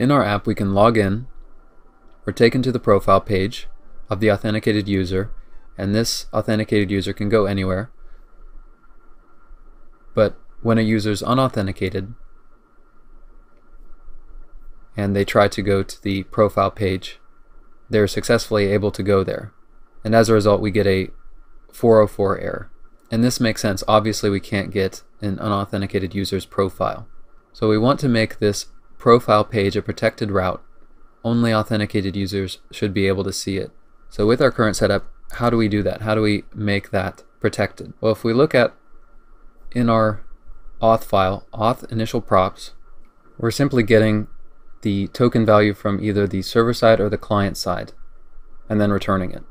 In our app, we can log in. We're taken to the profile page of the authenticated user, and this authenticated user can go anywhere. But when a user is unauthenticated and they try to go to the profile page, they're successfully able to go there. And as a result, we get a 404 error. And this makes sense. Obviously, we can't get an unauthenticated user's profile. So we want to make this profile page a protected route. Only authenticated users should be able to see it. So with our current setup, how do we do that? How do we make that protected? Well, if we look at in our auth file, auth initial props, we're simply getting the token value from either the server side or the client side, and then returning it.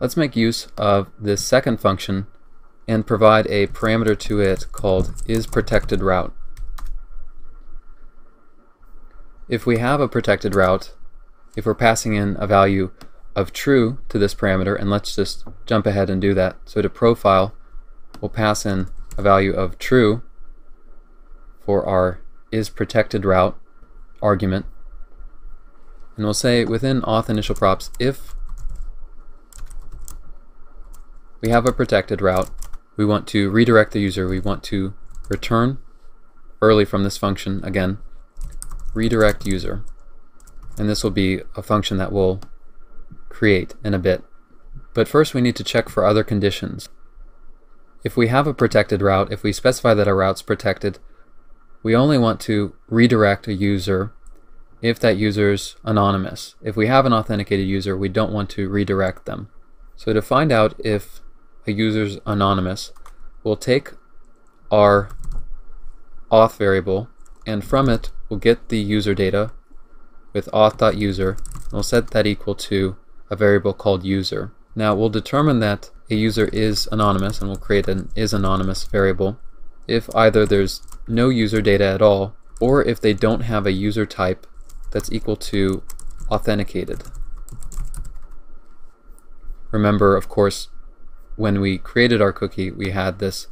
Let's make use of this second function and provide a parameter to it called isProtectedRoute. If we have a protected route, if we're passing in a value of true to this parameter, and let's just jump ahead and do that. So to profile, we'll pass in a value of true for our is protected route argument. And we'll say within auth initial props, if we have a protected route, we want to redirect the user, we want to return early from this function again, redirect user. And this will be a function that we'll create in a bit. But first we need to check for other conditions. If we have a protected route, if we specify that our route's protected, we only want to redirect a user if that user's anonymous. If we have an authenticated user, we don't want to redirect them. So to find out if a user's anonymous, we'll take our auth variable and from it we'll get the user data with auth.user and we'll set that equal to a variable called user. Now we'll determine that a user is anonymous and we'll create an is anonymous variable if either there's no user data at all or if they don't have a user type that's equal to authenticated. Remember, of course, when we created our cookie, we had this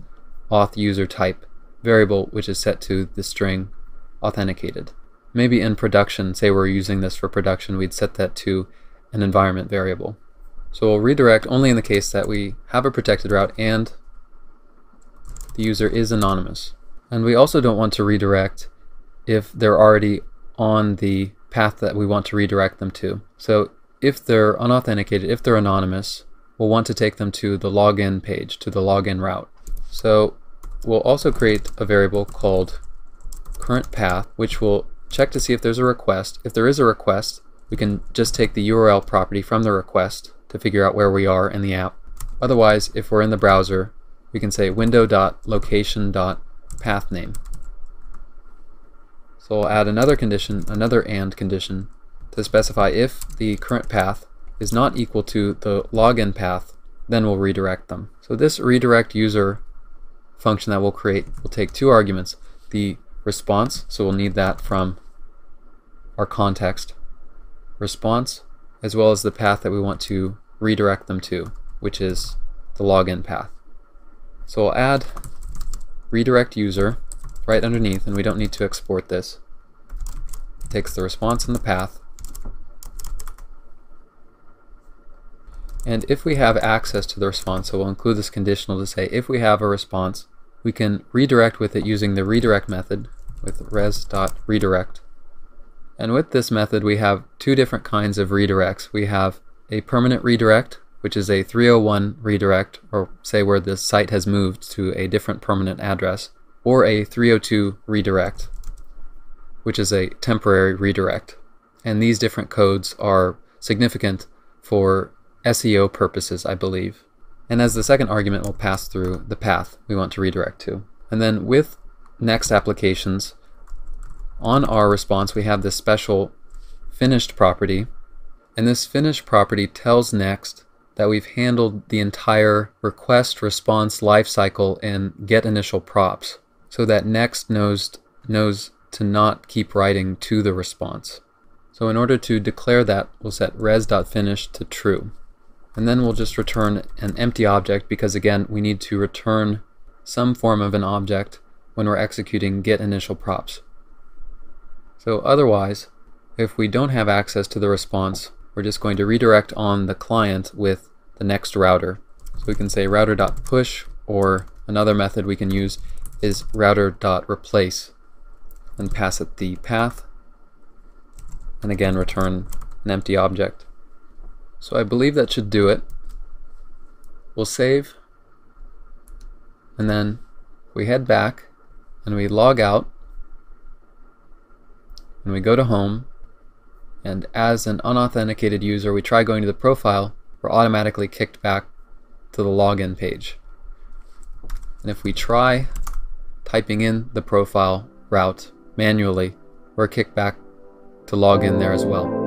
auth user type variable, which is set to the string authenticated. Maybe in production, say we're using this for production, we'd set that to an environment variable. So we'll redirect only in the case that we have a protected route and the user is anonymous. And we also don't want to redirect if they're already on the path that we want to redirect them to. So if they're unauthenticated, if they're anonymous, we'll want to take them to the login page, to the login route. So we'll also create a variable called current path, which will check to see if there's a request. If there is a request, we can just take the URL property from the request to figure out where we are in the app. Otherwise, if we're in the browser, we can say window.location.pathname. So we'll add another condition, another AND condition, to specify if the current path is not equal to the login path, then we'll redirect them. So this redirect user function that we'll create will take two arguments, the response, so we'll need that from our context response, as well as the path that we want to redirect them to, which is the login path. So we'll add redirect user right underneath, and we don't need to export this. It takes the response and the path, And if we have access to the response, so we'll include this conditional to say if we have a response, we can redirect with it using the redirect method with res.redirect. And with this method we have two different kinds of redirects. We have a permanent redirect, which is a 301 redirect, or say where the site has moved to a different permanent address, or a 302 redirect, which is a temporary redirect. And these different codes are significant for SEO purposes, I believe. And as the second argument, we'll pass through the path we want to redirect to. And then with next applications, on our response, we have this special finished property. And this finished property tells Next that we've handled the entire request response lifecycle and get initial props so that Next knows, knows to not keep writing to the response. So in order to declare that, we'll set res.finish to true. And then we'll just return an empty object because again, we need to return some form of an object when we're executing get initial props. So otherwise, if we don't have access to the response, we're just going to redirect on the client with the next router. So we can say router.push or another method we can use is router.replace and pass it the path and again return an empty object. So I believe that should do it. We'll save and then we head back and we log out and we go to home and as an unauthenticated user we try going to the profile we're automatically kicked back to the login page and if we try typing in the profile route manually we're kicked back to log in there as well.